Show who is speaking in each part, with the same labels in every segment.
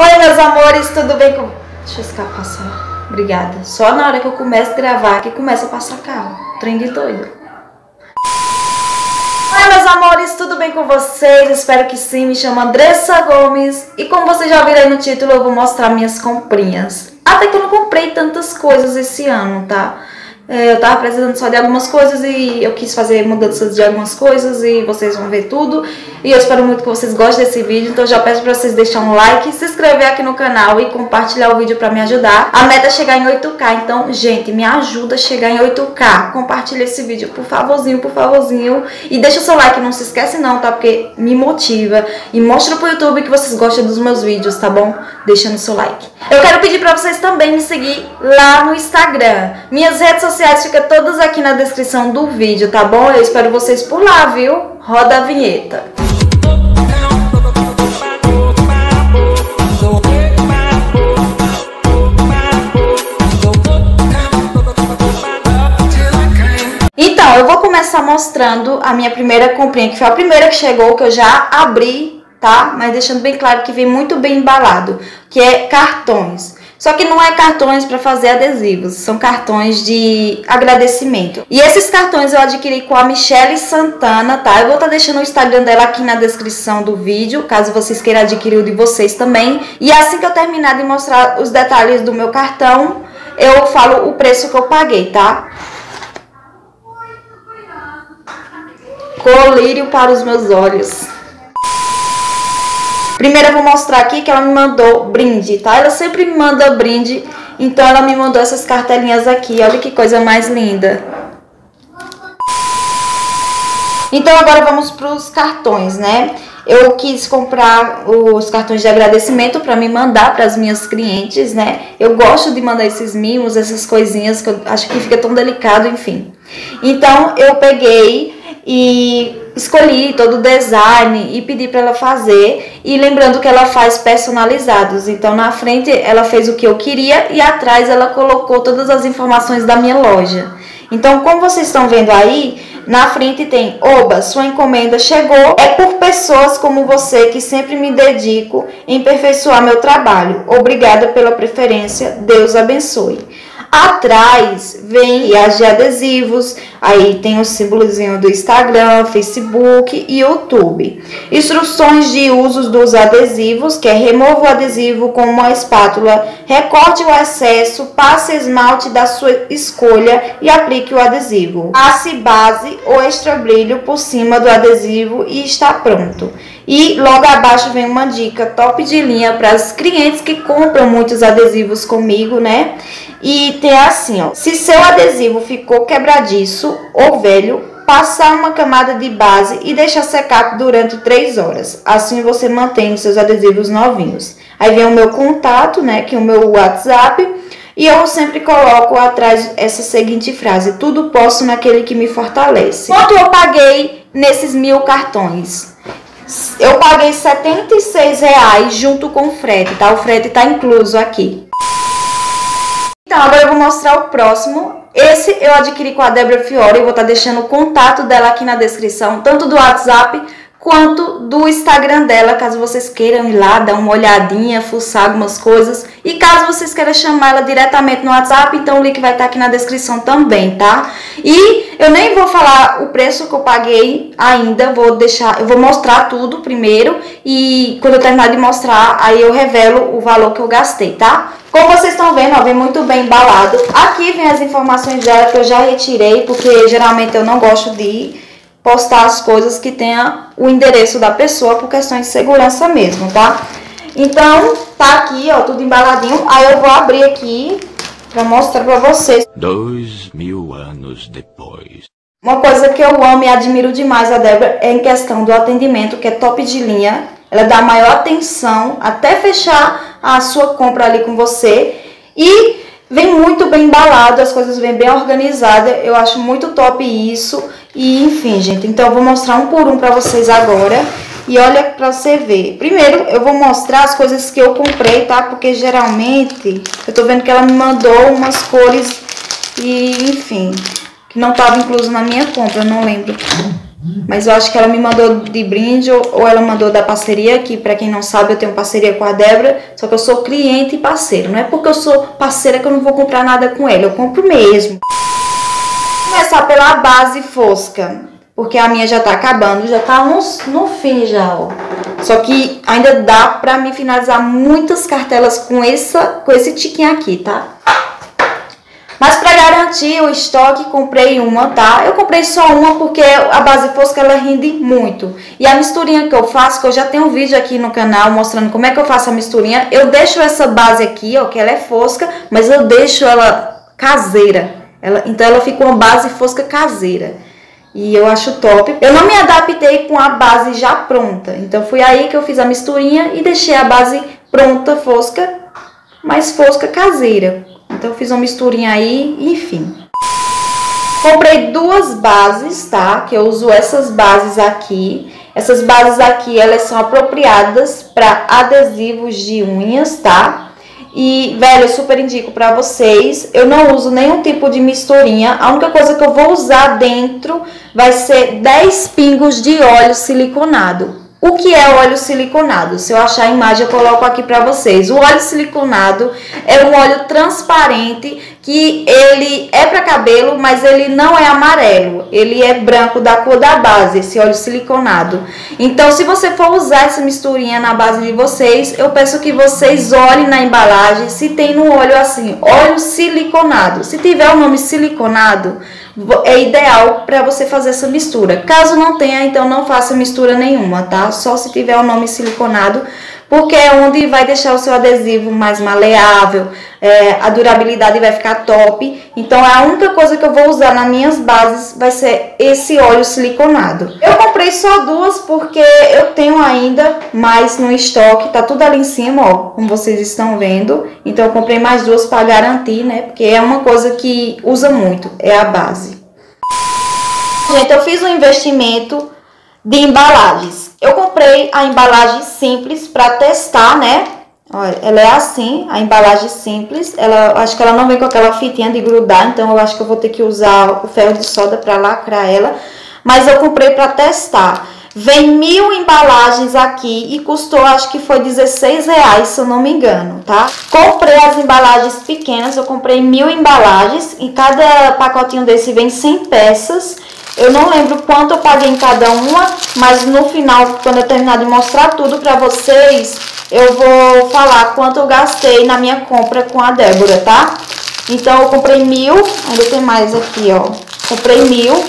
Speaker 1: Oi, meus amores, tudo bem com... Deixa eu escapar passar. Obrigada. Só na hora que eu começo a gravar que começa a passar carro. Trem de doido. Oi, meus amores, tudo bem com vocês? Espero que sim. Me chamo Andressa Gomes e como vocês já viram aí no título, eu vou mostrar minhas comprinhas. Até que eu não comprei tantas coisas esse ano, tá? É, eu tava precisando só de algumas coisas e eu quis fazer mudanças de algumas coisas e vocês vão ver tudo. E eu espero muito que vocês gostem desse vídeo, então já peço pra vocês deixarem um like, se inscrever aqui no canal e compartilhar o vídeo pra me ajudar. A meta é chegar em 8k, então, gente, me ajuda a chegar em 8k. Compartilha esse vídeo, por favorzinho, por favorzinho. E deixa o seu like, não se esquece não, tá? Porque me motiva. E mostra pro YouTube que vocês gostam dos meus vídeos, tá bom? Deixando o seu like. Eu quero pedir pra vocês também me seguir lá no Instagram. Minhas redes sociais ficam todas aqui na descrição do vídeo, tá bom? Eu espero vocês por lá, viu? Roda a vinheta. Então, eu vou começar mostrando a minha primeira comprinha, que foi a primeira que chegou, que eu já abri, tá? Mas deixando bem claro que vem muito bem embalado, que é cartões. Só que não é cartões para fazer adesivos, são cartões de agradecimento. E esses cartões eu adquiri com a Michelle Santana, tá? Eu vou estar tá deixando o Instagram dela aqui na descrição do vídeo, caso vocês queiram adquirir o de vocês também. E assim que eu terminar de mostrar os detalhes do meu cartão, eu falo o preço que eu paguei, tá? Colírio para os meus olhos. Primeiro eu vou mostrar aqui que ela me mandou brinde, tá? Ela sempre me manda brinde, então ela me mandou essas cartelinhas aqui. Olha que coisa mais linda. Então agora vamos para os cartões, né? Eu quis comprar os cartões de agradecimento para me mandar para as minhas clientes, né? Eu gosto de mandar esses mimos, essas coisinhas que eu acho que fica tão delicado, enfim. Então eu peguei e escolhi todo o design e pedi para ela fazer e lembrando que ela faz personalizados. Então na frente ela fez o que eu queria e atrás ela colocou todas as informações da minha loja. Então como vocês estão vendo aí, na frente tem Oba, sua encomenda chegou. É por pessoas como você que sempre me dedico em aperfeiçoar meu trabalho. Obrigada pela preferência. Deus abençoe. Atrás vem as de adesivos, aí tem o símbolozinho do Instagram, Facebook e YouTube. Instruções de usos dos adesivos, que é remova o adesivo com uma espátula, recorte o excesso, passe esmalte da sua escolha e aplique o adesivo. Passe base ou extra brilho por cima do adesivo e está pronto. E logo abaixo vem uma dica top de linha para os clientes que compram muitos adesivos comigo, né? E tem assim, ó. Se seu adesivo ficou quebradiço ou velho, passar uma camada de base e deixar secar durante 3 horas. Assim você mantém os seus adesivos novinhos. Aí vem o meu contato, né, que é o meu WhatsApp, e eu sempre coloco atrás essa seguinte frase: tudo posso naquele que me fortalece. Quanto eu paguei nesses mil cartões? Eu paguei 76 reais junto com o frete, tá? O frete tá incluso aqui. Então, agora eu vou mostrar o próximo. Esse eu adquiri com a Débora Fiore. Eu vou estar tá deixando o contato dela aqui na descrição, tanto do WhatsApp quanto do Instagram dela, caso vocês queiram ir lá, dar uma olhadinha, fuçar algumas coisas. E caso vocês queiram chamar ela diretamente no WhatsApp, então o link vai estar aqui na descrição também, tá? E eu nem vou falar o preço que eu paguei ainda, vou deixar, eu vou mostrar tudo primeiro e quando eu terminar de mostrar, aí eu revelo o valor que eu gastei, tá? Como vocês estão vendo, ó, vem muito bem embalado. Aqui vem as informações dela que eu já retirei, porque geralmente eu não gosto de postar as coisas que tenha o endereço da pessoa por questões de segurança mesmo, tá? Então, tá aqui, ó, tudo embaladinho. Aí eu vou abrir aqui pra mostrar pra vocês.
Speaker 2: Dois mil anos depois.
Speaker 1: Uma coisa que eu amo e admiro demais a Débora é em questão do atendimento, que é top de linha. Ela dá maior atenção até fechar a sua compra ali com você. E vem muito bem embalado, as coisas vêm bem organizadas. Eu acho muito top isso. E enfim, gente, então eu vou mostrar um por um para vocês agora. E olha para você ver. Primeiro, eu vou mostrar as coisas que eu comprei, tá? Porque geralmente, eu tô vendo que ela me mandou umas cores e, enfim, que não tava incluso na minha compra, eu não lembro. Mas eu acho que ela me mandou de brinde ou, ou ela mandou da parceria, que para quem não sabe eu tenho parceria com a Débora, só que eu sou cliente e parceiro. Não é porque eu sou parceira que eu não vou comprar nada com ela, eu compro mesmo. Começar pela base fosca, porque a minha já tá acabando, já tá no, no fim já, ó. Só que ainda dá pra me finalizar muitas cartelas com, essa, com esse tiquinho aqui, tá? Mas para garantir o estoque, comprei uma, tá? Eu comprei só uma porque a base fosca ela rende muito. E a misturinha que eu faço, que eu já tenho um vídeo aqui no canal mostrando como é que eu faço a misturinha, eu deixo essa base aqui, ó, que ela é fosca, mas eu deixo ela caseira. Ela, então ela fica uma base fosca caseira. E eu acho top. Eu não me adaptei com a base já pronta. Então foi aí que eu fiz a misturinha e deixei a base pronta, fosca, mas fosca caseira. Então fiz uma misturinha aí, enfim. Comprei duas bases, tá? Que eu uso essas bases aqui. Essas bases aqui, elas são apropriadas para adesivos de unhas, tá? E, velho, eu super indico para vocês. Eu não uso nenhum tipo de misturinha. A única coisa que eu vou usar dentro vai ser 10 pingos de óleo siliconado. O que é óleo siliconado? Se eu achar a imagem, eu coloco aqui para vocês. O óleo siliconado é um óleo transparente que ele é para cabelo, mas ele não é amarelo. Ele é branco da cor da base, esse óleo siliconado. Então, se você for usar essa misturinha na base de vocês, eu peço que vocês olhem na embalagem se tem no óleo assim, óleo siliconado. Se tiver o nome siliconado, é ideal para você fazer essa mistura. Caso não tenha, então não faça mistura nenhuma, tá? Só se tiver o nome siliconado, porque é onde vai deixar o seu adesivo mais maleável, é, a durabilidade vai ficar top. Então a única coisa que eu vou usar nas minhas bases vai ser esse óleo siliconado. Eu comprei só duas porque eu tenho ainda mais no estoque, tá tudo ali em cima, ó, como vocês estão vendo. Então eu comprei mais duas para garantir, né? Porque é uma coisa que usa muito, é a base. Gente, eu fiz um investimento de embalagens. Eu comprei a embalagem simples para testar, né? Olha, ela é assim, a embalagem simples. Ela, acho que ela não vem com aquela fitinha de grudar, então eu acho que eu vou ter que usar o ferro de solda para lacrar ela. Mas eu comprei para testar. Vem mil embalagens aqui e custou, acho que foi 16 reais, se eu não me engano, tá? Comprei as embalagens pequenas, eu comprei mil embalagens. e cada pacotinho desse vem 100 peças. Eu não lembro quanto eu paguei em cada uma, mas no final, quando eu terminar de mostrar tudo para vocês, eu vou falar quanto eu gastei na minha compra com a Débora, tá? Então, eu comprei mil, ainda tem mais aqui, ó. Comprei mil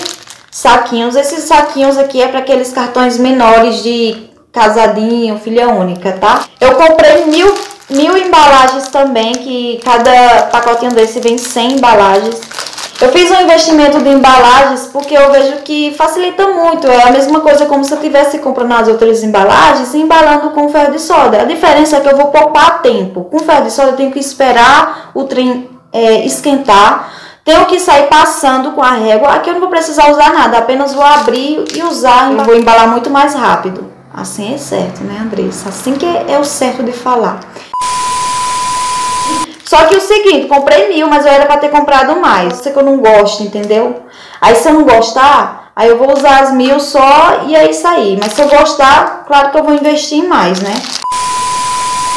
Speaker 1: saquinhos. Esses saquinhos aqui é para aqueles cartões menores de casadinho, filha única, tá? Eu comprei mil, mil embalagens também, que cada pacotinho desse vem 100 embalagens. Eu fiz um investimento de embalagens porque eu vejo que facilita muito. É a mesma coisa como se eu tivesse comprando as outras embalagens e embalando com ferro de soda. A diferença é que eu vou poupar tempo. Com ferro de soda eu tenho que esperar o trem é, esquentar. Tenho que sair passando com a régua. Aqui eu não vou precisar usar nada, apenas vou abrir e usar. Eu vou embalar muito mais rápido. Assim é certo, né, Andressa? Assim que é o certo de falar. Só que o seguinte, comprei mil, mas eu era para ter comprado mais. Sei que eu não gosto, entendeu? Aí se eu não gostar, aí eu vou usar as mil só e é aí. Mas se eu gostar, claro que eu vou investir em mais, né?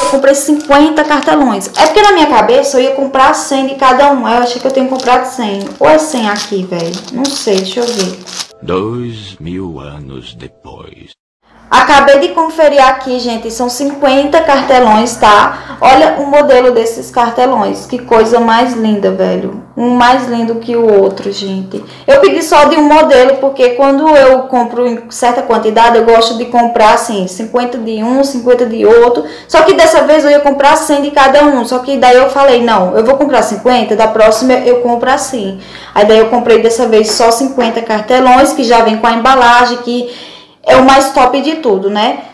Speaker 1: Eu comprei 50 cartelões. É porque na minha cabeça eu ia comprar 100 de cada um. Aí eu achei que eu tenho comprado 100. Ou é 100 aqui, velho? Não sei, deixa eu ver.
Speaker 2: Dois mil anos depois.
Speaker 1: Acabei de conferir aqui, gente, são 50 cartelões, tá? Olha o modelo desses cartelões, que coisa mais linda, velho. Um mais lindo que o outro, gente. Eu pedi só de um modelo, porque quando eu compro em certa quantidade, eu gosto de comprar, assim, 50 de um, 50 de outro. Só que dessa vez eu ia comprar 100 de cada um, só que daí eu falei, não, eu vou comprar 50, da próxima eu compro assim. Aí daí eu comprei dessa vez só 50 cartelões, que já vem com a embalagem, que é o mais top de tudo, né?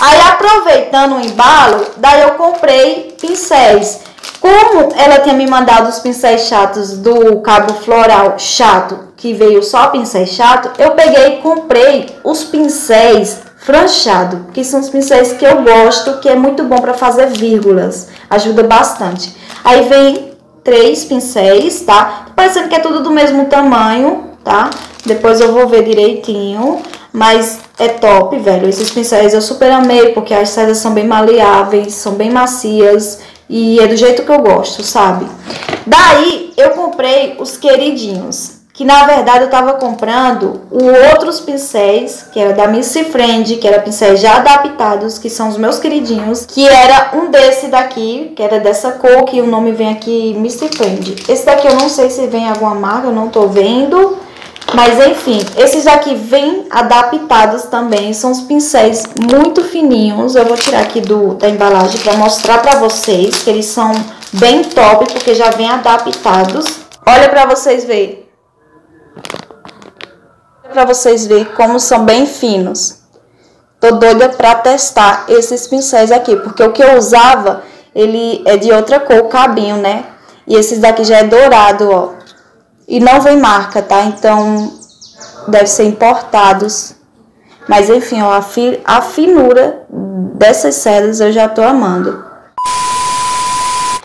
Speaker 1: Aí aproveitando o embalo, daí eu comprei pincéis. Como ela tinha me mandado os pincéis chatos do cabo floral chato, que veio só pincéis chato, eu peguei e comprei os pincéis franchado, que são os pincéis que eu gosto, que é muito bom para fazer vírgulas, ajuda bastante. Aí vem três pincéis, tá? Parecendo que é tudo do mesmo tamanho, tá? Depois eu vou ver direitinho, mas é top, velho. Esses pincéis eu super amei, porque as sedas são bem maleáveis, são bem macias e é do jeito que eu gosto, sabe? Daí eu comprei os queridinhos, que na verdade eu tava comprando outros pincéis, que era da Missy Friend, que era pincéis já adaptados, que são os meus queridinhos, que era um desse daqui, que era dessa cor, que o nome vem aqui Missy Friend. Esse daqui eu não sei se vem alguma marca, eu não tô vendo. Mas enfim, esses aqui vêm adaptados também, são os pincéis muito fininhos. Eu vou tirar aqui do, da embalagem para mostrar para vocês que eles são bem top, porque já vêm adaptados. Olha para vocês verem. Para vocês verem como são bem finos. Tô doida para testar esses pincéis aqui, porque o que eu usava, ele é de outra cor, o cabinho, né? E esses daqui já é dourado, ó. E não vem marca, tá? Então, deve ser importados. Mas enfim, ó, a, fi, a finura dessas sedas eu já tô amando.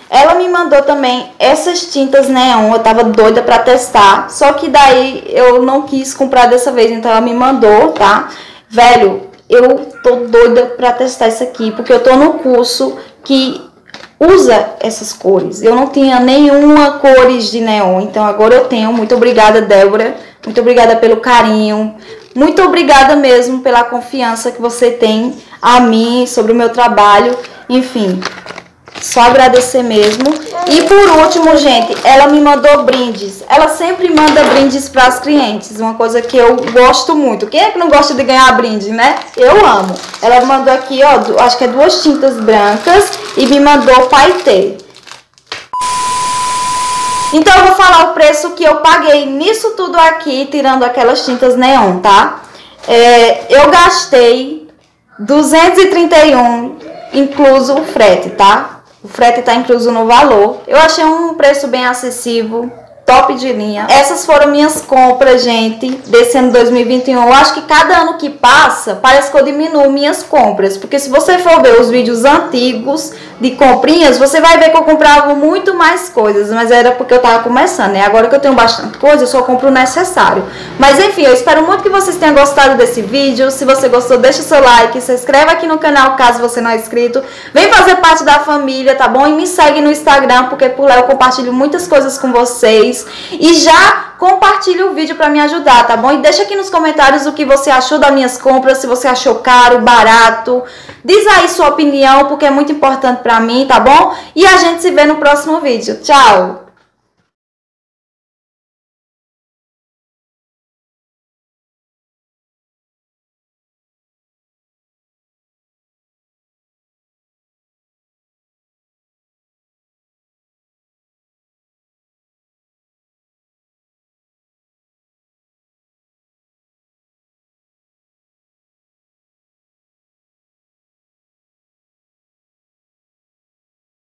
Speaker 1: Ela me mandou também essas tintas neon, eu tava doida pra testar, só que daí eu não quis comprar dessa vez, então ela me mandou, tá? Velho, eu tô doida pra testar isso aqui, porque eu tô no curso que usa essas cores. Eu não tinha nenhuma cores de neon, então agora eu tenho. Muito obrigada, Débora. Muito obrigada pelo carinho. Muito obrigada mesmo pela confiança que você tem a mim sobre o meu trabalho. Enfim, só agradecer mesmo. E por último, gente, ela me mandou brindes. Ela sempre manda brindes para as clientes, uma coisa que eu gosto muito. Quem é que não gosta de ganhar brinde, né? Eu amo. Ela mandou aqui, ó, acho que é duas tintas brancas e me mandou paetê. Então eu vou falar o preço que eu paguei nisso tudo aqui, tirando aquelas tintas neon, tá? É, eu gastei 231, incluso o frete, tá? O frete está incluso no valor. Eu achei um preço bem acessível top de linha. Essas foram minhas compras, gente, desse ano 2021. Eu acho que cada ano que passa, parece que eu diminuo minhas compras. Porque se você for ver os vídeos antigos de comprinhas, você vai ver que eu comprava muito mais coisas. Mas era porque eu tava começando, né? Agora que eu tenho bastante coisa, eu só compro o necessário. Mas enfim, eu espero muito que vocês tenham gostado desse vídeo. Se você gostou, deixa o seu like, se inscreve aqui no canal caso você não é inscrito. Vem fazer parte da família, tá bom? E me segue no Instagram, porque por lá eu compartilho muitas coisas com vocês. E já compartilhe o vídeo para me ajudar, tá bom? E deixa aqui nos comentários o que você achou das minhas compras, se você achou caro, barato. Diz aí sua opinião, porque é muito importante para mim, tá bom? E a gente se vê no próximo vídeo. Tchau!